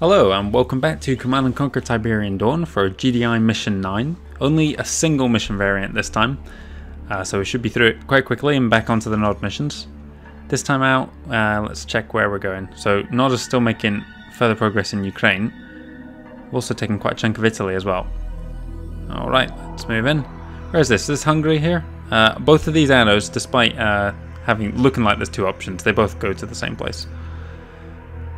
Hello and welcome back to Command & Conquer Tiberian Dawn for GDI Mission 9. Only a single mission variant this time, uh, so we should be through it quite quickly and back onto the Nod missions. This time out, uh, let's check where we're going. So Nod is still making further progress in Ukraine. We're also taking quite a chunk of Italy as well. Alright, let's move in. Where is this? Is this Hungary here? Uh, both of these arrows, despite uh, having looking like there's two options, they both go to the same place.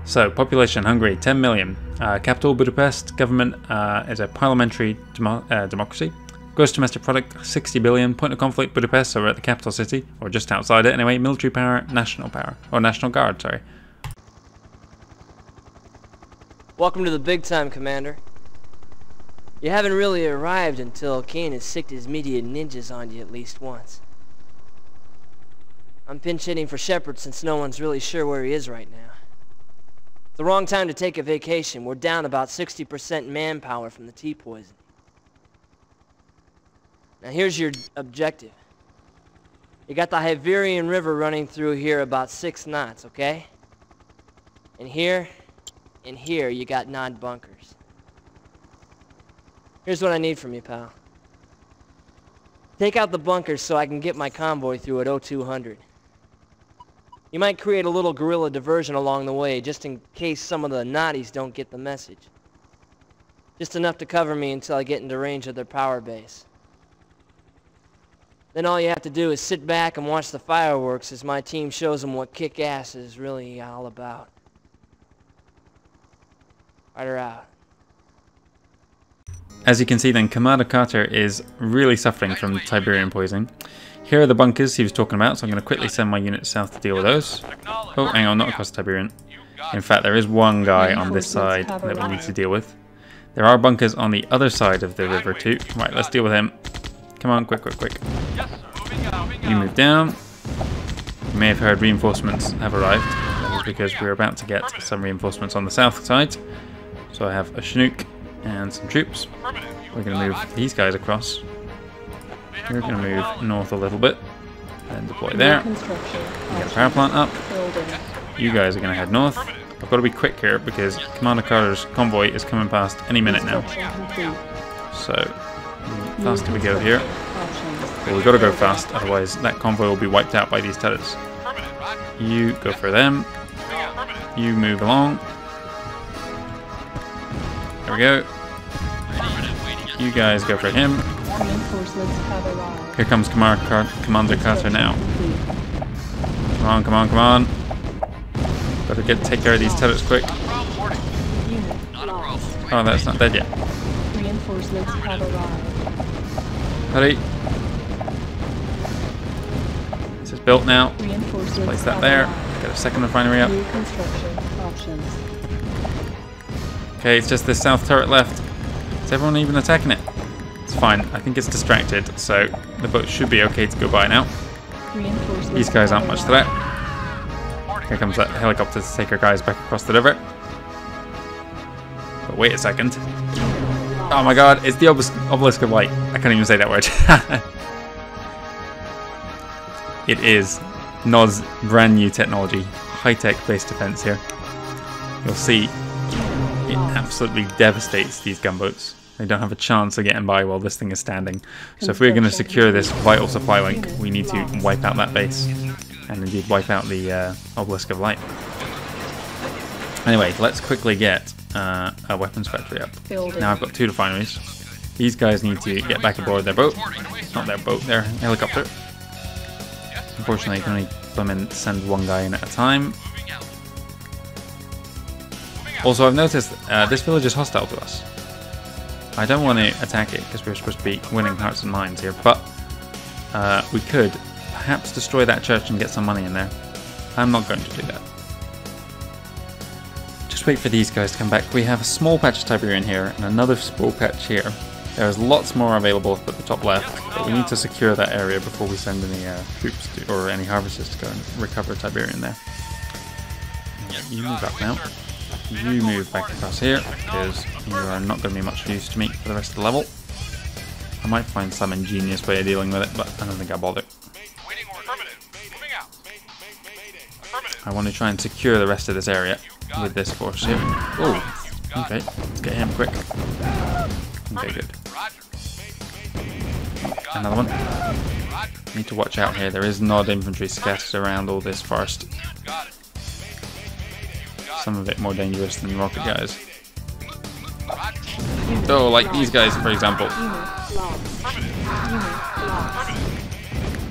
So, population Hungary, 10 million. Uh, capital Budapest. Government uh, is a parliamentary demo uh, democracy. Gross domestic product, 60 billion. Point of conflict, Budapest, so we're at the capital city, or just outside it anyway. Military power, national power, or national guard, sorry. Welcome to the big time, Commander. You haven't really arrived until Kane has sicked his media ninjas on you at least once. I'm pinch hitting for Shepard since no one's really sure where he is right now. It's the wrong time to take a vacation. We're down about 60% manpower from the tea poison. Now here's your objective. You got the Hiverian River running through here about six knots, okay? And here, and here, you got Nod bunkers. Here's what I need from you, pal. Take out the bunkers so I can get my convoy through at 0200. You might create a little guerrilla diversion along the way, just in case some of the Noddies don't get the message. Just enough to cover me until I get into range of their power base. Then all you have to do is sit back and watch the fireworks as my team shows them what kick-ass is really all about. Rider out. As you can see then, Commander Carter is really suffering from Tiberium poisoning. Here are the bunkers he was talking about, so I'm going to quickly send my units south to deal with those. Oh, hang on, not across Tiberium. In fact, there is one guy on this side that we need to deal with. There are bunkers on the other side of the river too. Right, let's deal with him. Come on, quick, quick, quick. You move down. You may have heard reinforcements have arrived. Because we're about to get some reinforcements on the south side. So I have a Chinook and some troops. We're going to move these guys across we're going to move north a little bit. and deploy there. Get a power plant up. You guys are going to head north. I've got to be quick here because Commander Carter's convoy is coming past any minute now. So, the faster we go here. Well, we've got to go fast, otherwise that convoy will be wiped out by these turrets. You go for them. You move along. There we go. You guys go for him. Here comes Car Commander Carter now. Come on, come on, come on. Better get take care of these turrets quick. Oh, that's not dead yet. Reinforcements have arrived. Hurry. This is built now. Place that there. Get a second refinery up. Okay, it's just this south turret left. Is everyone even attacking it? Fine. I think it's distracted, so the boat should be okay to go by now. These guys aren't much threat. Here comes that helicopter to take our guys back across the river. But wait a second. Oh my god, it's the obelisk, obelisk of light. I can't even say that word. it is Nod's brand new technology. High-tech base defense here. You'll see it absolutely devastates these gunboats. They don't have a chance of getting by while this thing is standing. So if we're going to secure this vital supply link, we need to wipe out that base. And indeed wipe out the uh, Obelisk of Light. Anyway, let's quickly get uh, a weapons factory up. Now I've got two refineries. These guys need to get back aboard their boat. Not their boat, their helicopter. Unfortunately, I can only come and send one guy in at a time. Also, I've noticed uh, this village is hostile to us. I don't want to attack it because we're supposed to be winning hearts and minds here, but uh, we could perhaps destroy that church and get some money in there. I'm not going to do that. Just wait for these guys to come back. We have a small patch of Tiberium here and another small patch here. There's lots more available up at the top left, but we need to secure that area before we send any uh, troops to, or any harvesters to go and recover Tiberium there. You move up now. You move back across here, because you are not going to be much use to me for the rest of the level. I might find some ingenious way of dealing with it, but I don't think I'll bother. I want to try and secure the rest of this area with this force here. Oh, Okay, let's get him quick. Okay, good. Another one. Need to watch out here. There is not infantry scattered around all this forest. Some of it more dangerous than the rocket guys. Oh, like these guys, for example.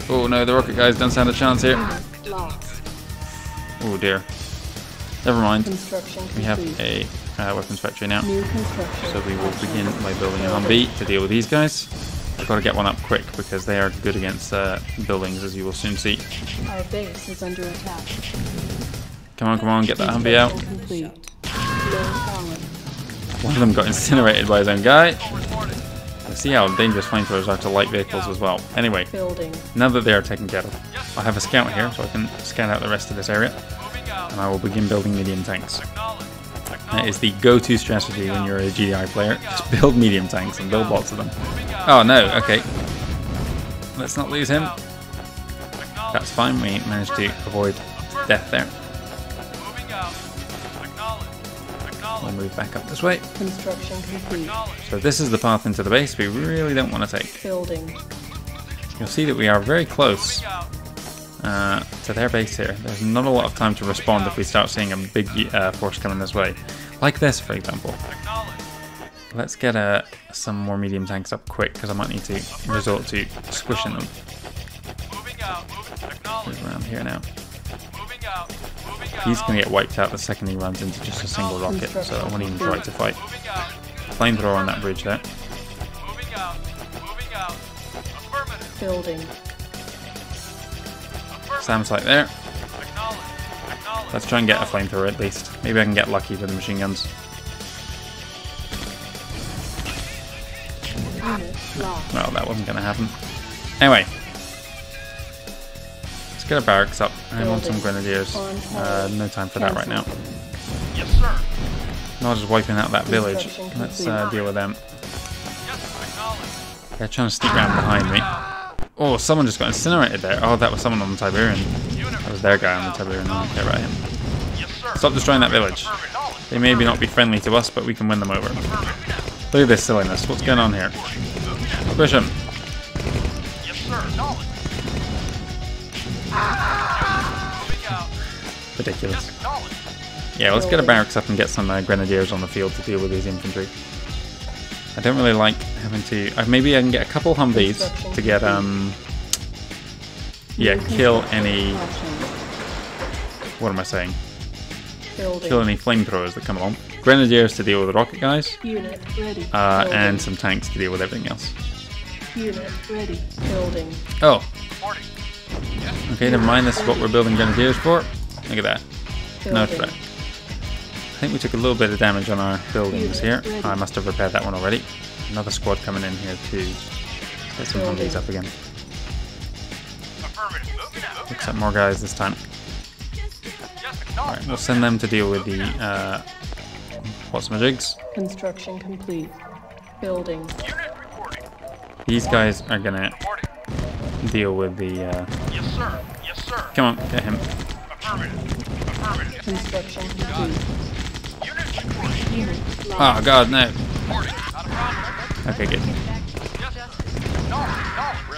Oh no, the rocket guys don't stand a chance here. Oh dear. Never mind. We have a uh, weapons factory now. So we will begin by building a Humvee to deal with these guys. I've got to get one up quick because they are good against uh, buildings, as you will soon see. Our base is under attack. Come on, come on, get that Humvee out. Complete. Low power. One of them got incinerated by his own guy. Let's see how dangerous flamethrowers are to light vehicles as well. Anyway, now that they are taken care of, I have a scout here so I can scan out the rest of this area. And I will begin building medium tanks. That is the go-to strategy when you're a GDI player. Just build medium tanks and build lots of them. Oh no, okay. Let's not lose him. That's fine, we managed to avoid death there. We'll move back up this way. Construction complete. So this is the path into the base we really don't want to take. Building. You'll see that we are very close uh, to their base here. There's not a lot of time to respond if we start seeing a big uh, force coming this way. Like this, for example. Let's get uh, some more medium tanks up quick, because I might need to resort to squishing them. Move around here now. He's going to get wiped out the second he runs into just a single rocket, so I won't even try to fight. Flamethrower on that bridge there. Building. Sam's like there. Let's try and get a flamethrower at least. Maybe I can get lucky with the machine guns. Unit. Well, that wasn't going to happen. Anyway. Let's get our barracks up. I want some grenadiers. Uh, no time for that right now. Yes, sir. Not just wiping out that village. Let's uh, deal with them. Yes, sir. Acknowledged. They're trying to sneak around behind me. Oh, someone just got incinerated there. Oh, that was someone on the Tiberium. That was their guy on the Tiberium. I don't care about him. Stop destroying that village. They may be not be friendly to us, but we can win them over. Look at this silliness. What's going on here? Push him. Ridiculous. Yeah, let's get a barracks up and get some uh, grenadiers on the field to deal with these infantry. I don't really like having to. Uh, maybe I can get a couple Humvees to get um. Yeah, kill any. What am I saying? Building. Kill any flamethrowers that come along. Grenadiers to deal with the rocket guys, Unit ready. uh, and some tanks to deal with everything else. Unit ready. Building. Oh, Reporting. okay, never mind. This is what we're building grenadiers for. Look at that. No threat. I think we took a little bit of damage on our buildings here. I must have repaired that one already. Another squad coming in here too. Let's get some Building. Humvees up again. Looks like more guys this time. Alright, we'll send them to deal with the uh, what's my jigs. Construction complete. Building. These guys are gonna deal with the. Uh, Yes, sir. Yes, sir. come on, get him. Construction. Oh god, no. Okay, good.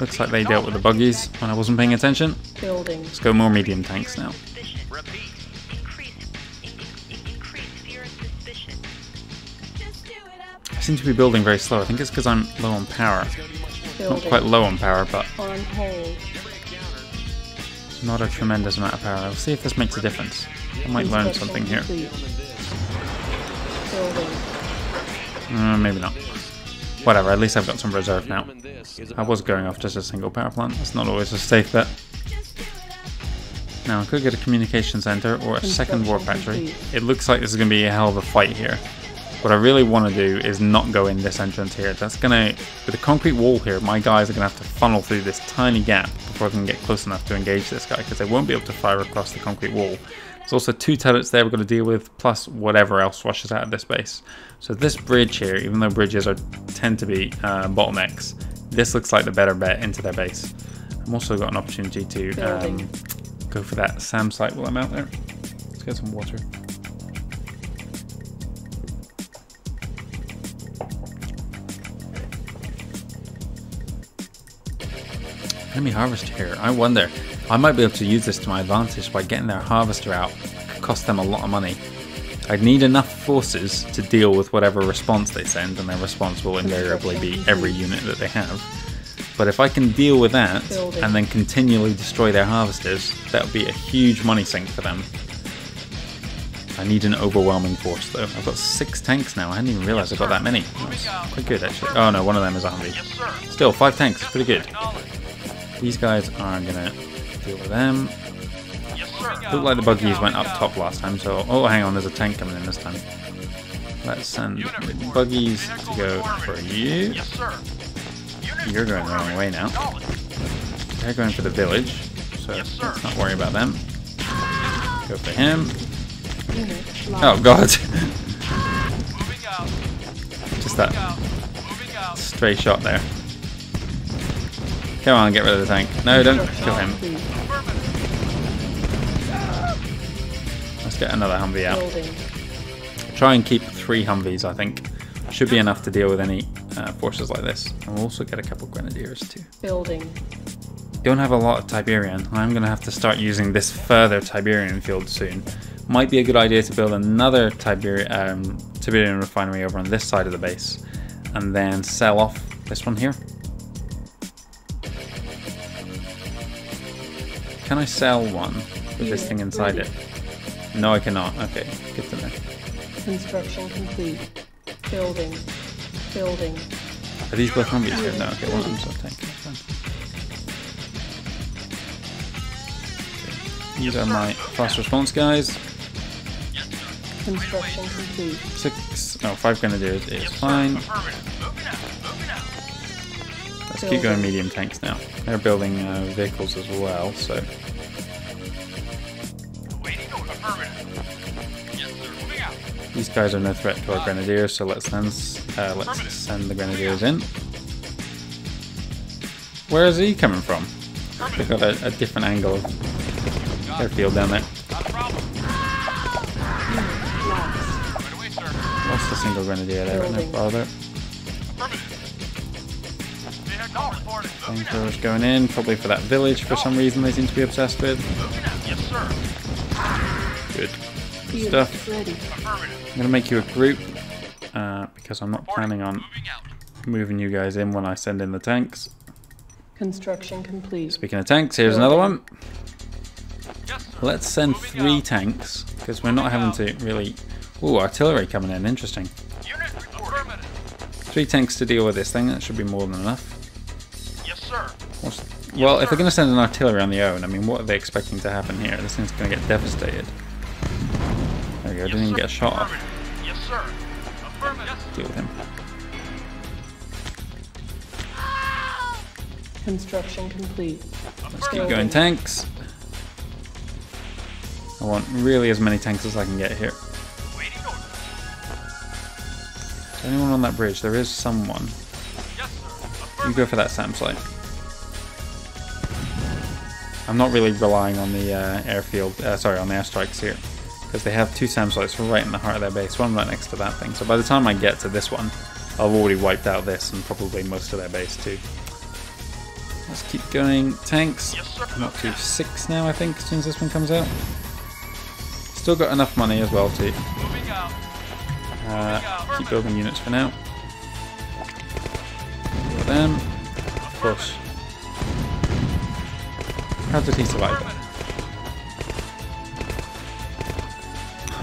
Looks like they dealt with the buggies when I wasn't paying attention. Let's go more medium tanks now. I seem to be building very slow. I think it's because I'm low on power. Not quite low on power, but On hold. Not a tremendous amount of power. I'll see if this makes a difference. I might learn something here. Uh, maybe not. Whatever, at least I've got some reserve now. I was going off just a single power plant. That's not always a safe bet. Now, I could get a communication center or a second war factory. It looks like this is going to be a hell of a fight here. What I really want to do is not go in this entrance here. That's going to, with the concrete wall here, my guys are going to have to funnel through this tiny gap before I can get close enough to engage this guy because they won't be able to fire across the concrete wall. There's also two turrets there we're going to deal with, plus whatever else rushes out of this base. So this bridge here, even though bridges are tend to be uh, bottlenecks, this looks like the better bet into their base. I've also got an opportunity to um, go for that SAM site while I'm out there. Let's get some water. Enemy harvester here. I wonder. I might be able to use this to my advantage by getting their harvester out. Could cost them a lot of money. I'd need enough forces to deal with whatever response they send, and their response will invariably be every unit that they have. But if I can deal with that and then continually destroy their harvesters, that would be a huge money sink for them. I need an overwhelming force though. I've got six tanks now. I hadn't even realised I've got that many. That's quite good actually. Oh no, one of them is a. Yes. Still, five tanks. Pretty good. These guys are gonna deal with them. Yes. Looked like the buggies went up top last time, so... Oh, hang on, there's a tank coming in this time. Let's send buggies to go for you. You're going the wrong way now. They're going for the village, so let's not worry about them. Go for him. Oh god, just that stray shot there. Come on, get rid of the tank. No, don't kill him. Let's get another Humvee out. Try and keep three Humvees, I think. Should be enough to deal with any uh, forces like this. And we'll also get a couple Grenadiers too. Building. Don't have a lot of Tiberium. I'm going to have to start using this further Tiberium field soon. Might be a good idea to build another Tiberium, um, Tiberium refinery over on this side of the base. And then sell off this one here. Can I sell one with this thing inside it? No, I cannot. Okay, good to know. Construction complete. Building. Building. Are these both Humvees here? No, okay, one of them's a tank. That's These are my fast response guys. Construction complete. Six, no, five grenadiers is fine. Let's keep going medium tanks now. They're building uh, vehicles as well, so Waiting order. Affirmative. Yes, sir. Moving out. these guys are no threat to our grenadiers. So let's send, uh, let's send the grenadiers in. Where is he coming from? They've got a, a different angle of airfield down there. Not a problem. Lost. Right away, sir. Lost a single grenadier there, no bother. Flamethrowers going in, probably for that village for some reason they seem to be obsessed with. Yes, sir. Good Unit stuff. ready. I'm gonna make you a group uh, because I'm not planning on Moving you guys in when I send in the tanks. Construction complete. Speaking of tanks, here's another one. Let's send three tanks because we're not having to really. Ooh, artillery coming in. Interesting. Unit reported. Affirmative. Three tanks to deal with this thing. That should be more than enough. Yes, sir. What's, well, if they're going to send an artillery on the own, I mean, what are they expecting to happen here? This thing's going to get devastated. There we go. Didn't even get a shot off. Yes, sir. Affirmative. Deal with him. Construction complete. Let's keep going tanks. I want really as many tanks as I can get here. Waiting order. Is there anyone on that bridge? There is someone. Yes, sir. You go for that SAM site. I'm not really relying on the uh, airfield, uh, sorry, on the airstrikes here. Because they have two SAM right in the heart of their base, one right next to that thing. So by the time I get to this one, I've already wiped out this and probably most of their base too. Let's keep going. Tanks. Yes. I'm up to six now, I think, as soon as this one comes out. Still got enough money as well to uh, keep building units for now. Them. Push. How did he survive?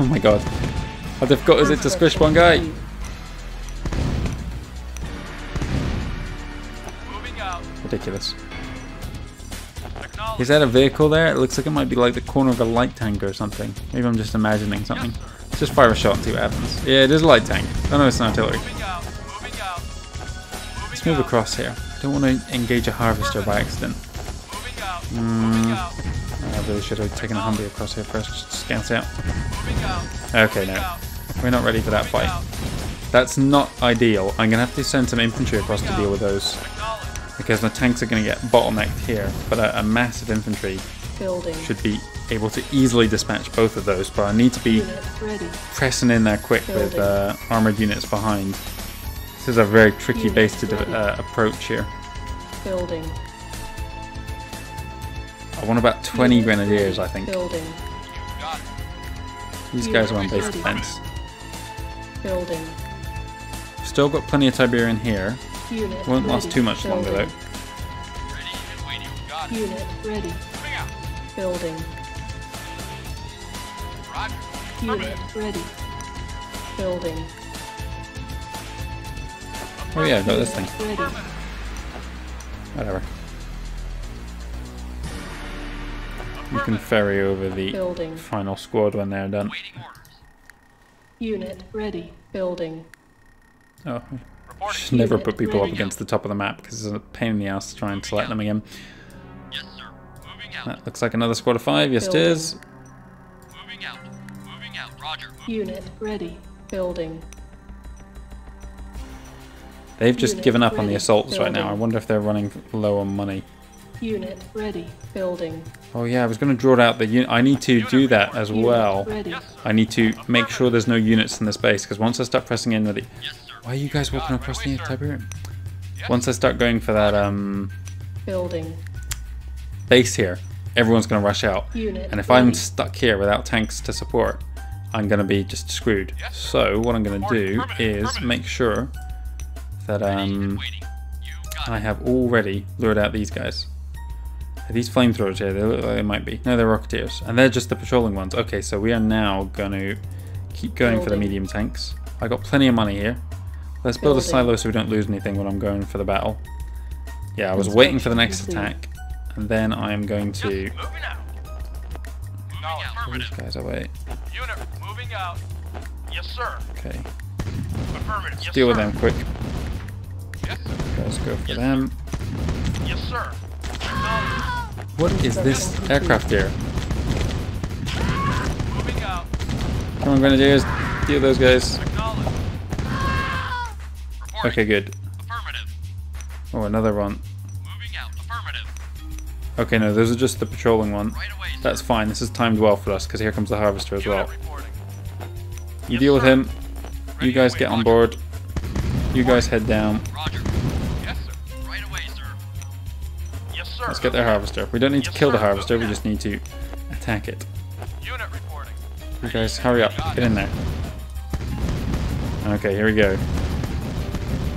Oh my god. How difficult is it to squish one guy? Ridiculous. Is that a vehicle there? It looks like it might be like the corner of a light tank or something. Maybe I'm just imagining something. Let's just fire a shot and see what happens. Yeah, it is a light tank. Oh no, it's an artillery. Let's move across here. I don't want to engage a harvester by accident. Mm. I really should have taken a Humvee across here first, just to scout out. Okay, no. We're not ready for that fight. That's not ideal. I'm going to have to send some infantry across to deal with those. Because the tanks are going to get bottlenecked here. But a, a massive infantry Building. should be able to easily dispatch both of those. But I need to be pressing in there quick with uh, armored units behind. This is a very tricky Unit base to uh, approach here. Building. I want about 20 grenadiers, I think. Building. These guys are on base defense. Building. Still got plenty of Tiberium here. Unit Won't last too much longer though. Building. Ready and. Got it. Unit ready. Building. Roger. Unit ready. Building. Oh yeah, I got this thing. Ready. Whatever. You can ferry over the Building. final squad when they're done. Unit ready. Building. Oh, Reporting. should never Unit put people up against the top of the map because it's a pain in the ass to try and select them again. Yes, sir. Moving out. That looks like another squad of five. Yes, it Building. is. Moving out. Moving out. Roger. Move. Unit ready. Building. They've just Unit given up on the ready. assaults right now. I wonder if they're running low on money. Unit ready. Building. Oh yeah, I was going to draw out the unit. I need to do that as well. Ready. Yes, sir. I need to make sure there's no units in the space because once I start pressing in with the... Why are you guys walking across the away, sir. Tiberium? Once I start going for that um, Building. base here, everyone's going to rush out. Unit And if I'm stuck here without tanks to support, I'm going to be just screwed. Yes. So what I'm going to do Affirmative, is affirmative. make sure that um, waiting. You got I have already lured out these guys. Are these flamethrowers here? They look like they might be. No, they're rocketeers. And they're just the patrolling ones. Okay, so we are now going to keep going for the medium tanks. I got plenty of money here. Let's build a silo so we don't lose anything when I'm going for the battle. Yeah, I was waiting for the next attack. And then I am going to Moving out. Moving out. pull these guys away. Unit moving out. Yes, sir. Okay, Affirmative. Yes, deal with them quick. Yes, sir. Guys, go for them. Yes, sir. Acknowledged. What is this aircraft here? Moving out. Come on, grenadiers. Deal with those guys. Okay, good. Affirmative. Oh, another one. Moving out. Affirmative. Okay, no, those are just the patrolling one. Right away. That's fine. This is timed well for us because here comes the harvester as well. You Yes, deal with him. Ready You guys get on board. You guys head down. Sir. Let's get their harvester. We don't need to Yes, kill the harvester. We just need to attack it. Unit reporting. You guys, hurry up. Get in there. Okay, here we go.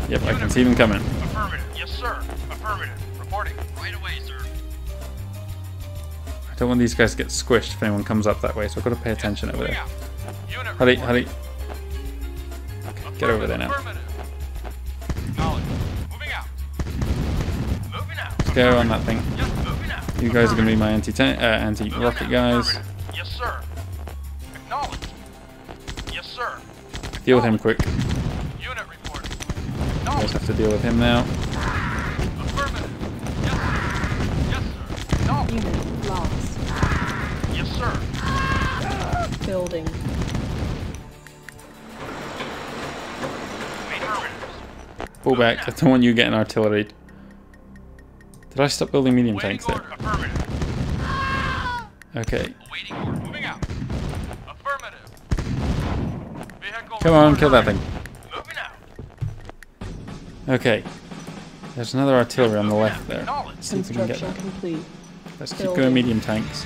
Yep, I can see them coming. Affirmative. Yes, sir. Affirmative. Reporting. Right away, sir. I don't want these guys to get squished if anyone comes up that way, so I've got to pay attention over there. out. Unit Hurry, hurry. Get over there now. Go on that thing. Yes, moving out. You guys are going to be my anti uh, anti rocket guys. Yes, sir. Acknowledged. Yes, sir. Deal with him quick. Unit report. You guys have to deal with him now. Affirmative. Yes, sir. Yes, sir. Unit lost. Yes, sir. Building. Affirmative. Pull back. I don't want you getting artillery. Did I stop building medium Awaiting tanks there? order. Affirmative. Okay. Awaiting out. Affirmative. Come on, kill that thing. Moving out. Okay. There's another artillery on the left there. Let's see if we can get that. complete. Let's keep going medium tanks.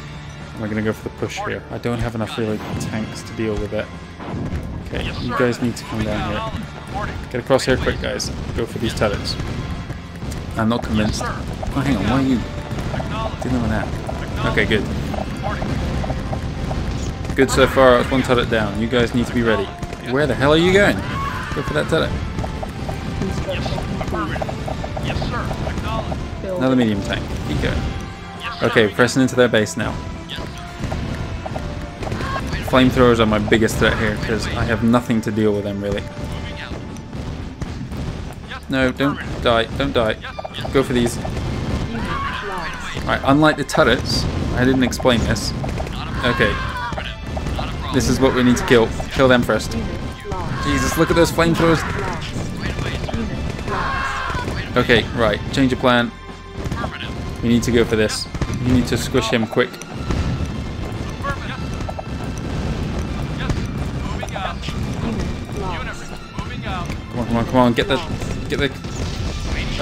And we're going to go for the push here. I don't have enough really tanks to deal with it. Okay, you guys need to come down here. Get across here quick, guys. Go for these turrets. I'm not convinced. Oh, hang on. Why are you dealing with that? Okay, good. Good so far. It's one turret down. You guys need to be ready. Where the hell are you going? Go for that turret. Yes, sir. Another medium tank. Keep going. Okay, pressing into their base now. Flamethrowers are my biggest threat here because I have nothing to deal with them really. No, don't die. Don't die. Go for these. Alright, unlike the turrets, I didn't explain this. Okay, this is what we need to kill. Kill them first. Jesus, look at those flamethrowers. Okay, right, change of plan. We need to go for this. You need to squish him quick. Come on, come on, come on. Get the, get the.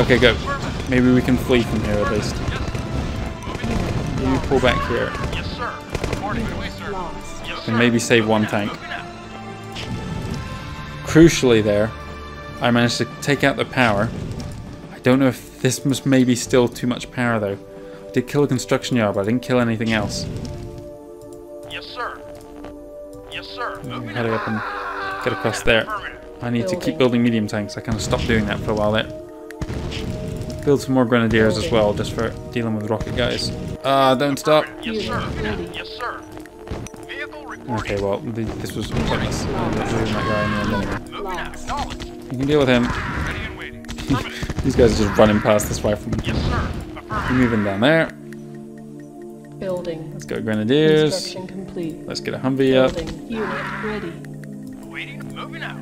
Okay, go. Affirmative. Maybe we can flee from here at least. Yes, sir. Moving out. You pull back here Yes, sir. Reporting my way, sir. Lost. Yes, and maybe save one tank. Crucially there, I managed to take out the power. I don't know if this was maybe still too much power though. I did kill a construction yard, but I didn't kill anything else. Yes, sir. Yes, sir. Moving Hurry out. up and get across there. Affirmative. I need to keep Building. building medium tanks. I kind of stopped doing that for a while there. Build some more grenadiers as well, just for dealing with rocket guys. Ah, don't stop. Yes, sir. Yes, sir. Vehicle reporting. Okay, well, the, this was pointless. I'm not doing that guy in the end anyway. Moving out. Lost. Acknowledged. You can deal with him. Ready and waiting. Affirmative. These guys are just running past this far from Yes, moving down there. Building. Let's go grenadiers. Construction complete. Let's get a Humvee up. Building. Unit ready. Waiting. Moving out.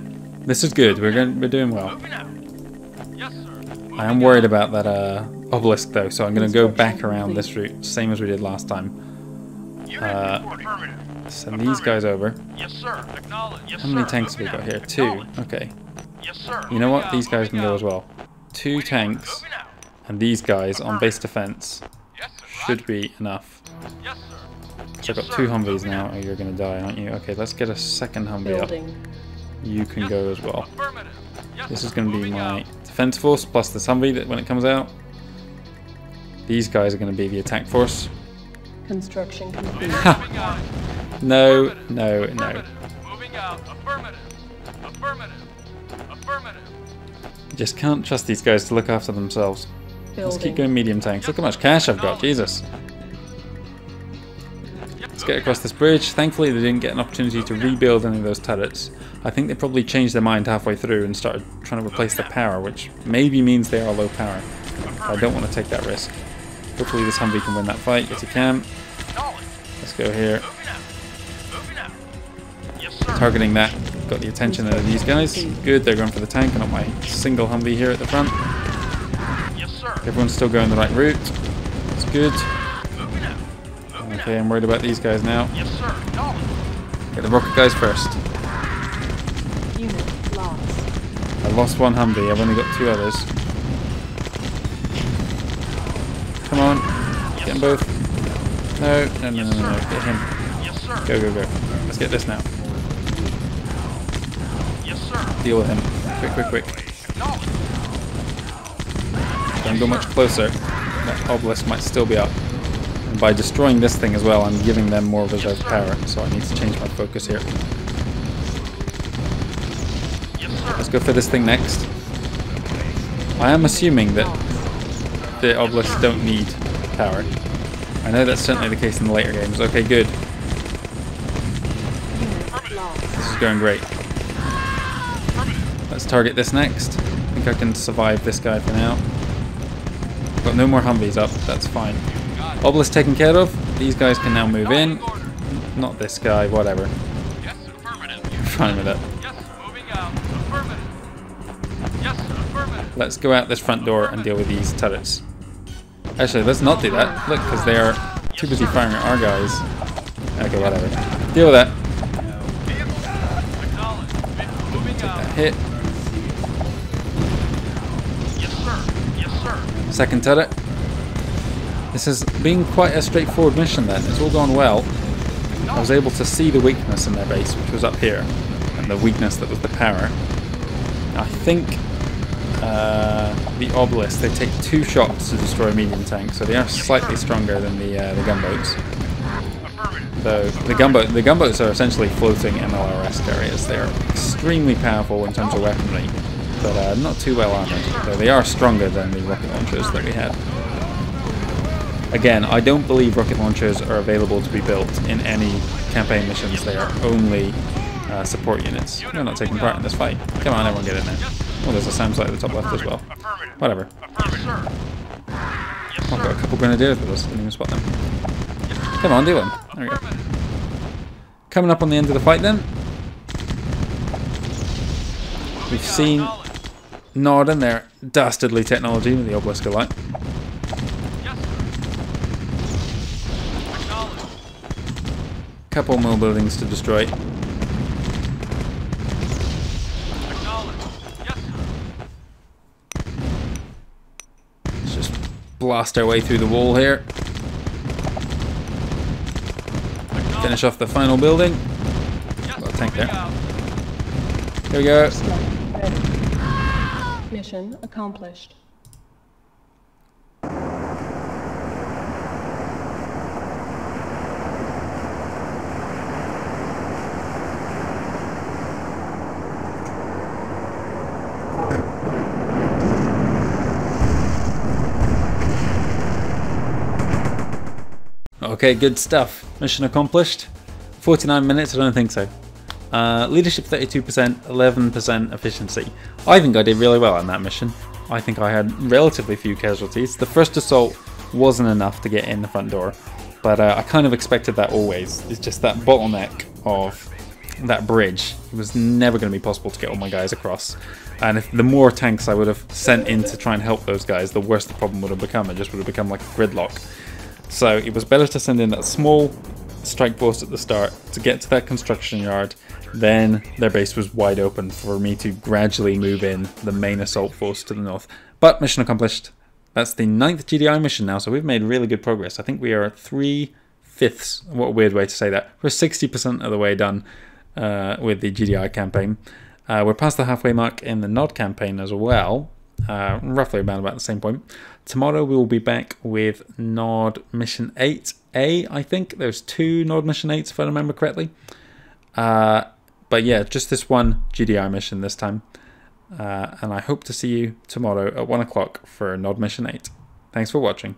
This is good. We're going, we're doing well. Moving out. Yes, sir. Moving I am worried about that uh, obelisk though, so I'm going to go back around this route, same as we did last time. Unit uh, Send these guys over. Yes, sir. Yes, How many tanks have we got here? Two. Okay. Yes, sir. You know what? These guys can go as well. Two tanks and these guys on base defense should be enough. Yes, sir. So I've got two. Humvees now. out. Oh, you're going to die, aren't you? Okay, let's get a second Humvee up. You can go as well. This is going to be my out. Defense force plus the Humvee that when it comes out. These guys are going to be the attack force. Construction complete. No, no, no. Just can't trust these guys to look after themselves. Let's keep going medium tanks. Look how much cash I've got. Jesus. Get across this bridge. Thankfully, they didn't get an opportunity to rebuild any of those turrets. I think they probably changed their mind halfway through and started trying to replace the power, which maybe means they are low power. I don't want to take that risk. Hopefully, this Humvee can win that fight. Yes, he can. Let's go here. Moving out. Moving out. Yes, sir. Targeting that. Got the attention of these guys. Good, they're going for the tank and not my single Humvee here at the front. Yes, sir. Everyone's still going the right route. It's good. Moving out. Moving Okay. I'm worried about these guys now. Yes, sir. Acknowledge. Get the rocket guys first. Unit lost. I lost one Humvee, I've only got two others. Come on, get them both. No, no, no, no, no, no, get him. Yes, sir. Go, go, go. Let's get this now. Yes, sir. Deal with him. Quick, quick, quick. Acknowledge. Don't go much closer. That obelisk might still be up. By destroying this thing as well, I'm giving them more reserve power, so I need to change my focus here. Let's go for this thing next. I am assuming that the obelisks don't need power. I know that's certainly the case in the later games. Okay, good. This is going great. Let's target this next. I think I can survive this guy for now. Got no more Humvees up, that's fine. Obelisk taken care of. These guys can now move in. Not this guy, whatever. Yes, affirmative. Fine with it. Yes, moving out. Affirmative. Yes, affirmative. Let's go out this front door and deal with these turrets. Actually, let's not do that. Look, because they are too busy firing at our guys. Okay, whatever. Deal with that. Acknowledge. Hit. Yes, sir. Yes, sir. Second turret. This has been quite a straightforward mission then. It's all gone well. I was able to see the weakness in their base, which was up here, and the weakness that was the power. I think uh, the obelisk, they take two shots to destroy a medium tank, so they are slightly stronger than the uh, the gunboats. Though the gunboat the gunboats are essentially floating MLRS carriers. They are extremely powerful in terms of weaponry, but uh, not too well armored. Though they are stronger than the rocket launchers that we had. Again, I don't believe rocket launchers are available to be built in any campaign missions. They are only uh, support units. They're not taking part in this fight. Come on, everyone get in there. Oh, there's a SAM site at the top left as well. Whatever. Yes, I've got a couple grenadiers with us. Didn't even spot them. Come on, do them. There we go. Coming up on the end of the fight then. We've seen. Nod and their dastardly technology with the Obelisk Light. Couple more buildings to destroy. Let's just blast our way through the wall here. Finish off the final building. Got a tank there. Here we go. Mission accomplished. Okay, good stuff. Mission accomplished. 49 minutes, I don't think so. Uh, leadership 32%, 11% efficiency. I think I did really well on that mission. I think I had relatively few casualties. The first assault wasn't enough to get in the front door, but uh, I kind of expected that always. It's just that bottleneck of that bridge. It was never going to be possible to get all my guys across. And if the more tanks I would have sent in to try and help those guys, the worse the problem would have become. It just would have become like a gridlock. So it was better to send in that small strike force at the start to get to that construction yard. Then their base was wide open for me to gradually move in the main assault force to the north. But mission accomplished. That's the ninth GDI mission now, so we've made really good progress. I think we are three fifths. What a weird way to say that. We're 60% of the way done uh, with the GDI campaign. Uh, we're past the halfway mark in the Nod campaign as well, uh, roughly around about the same point. Tomorrow we will be back with Nod Mission 8A, I think. There's two Nod Mission 8s if I remember correctly. Uh, but yeah, just this one GDI mission this time. Uh, and I hope to see you tomorrow at 1 o'clock for Nod Mission 8. Thanks for watching.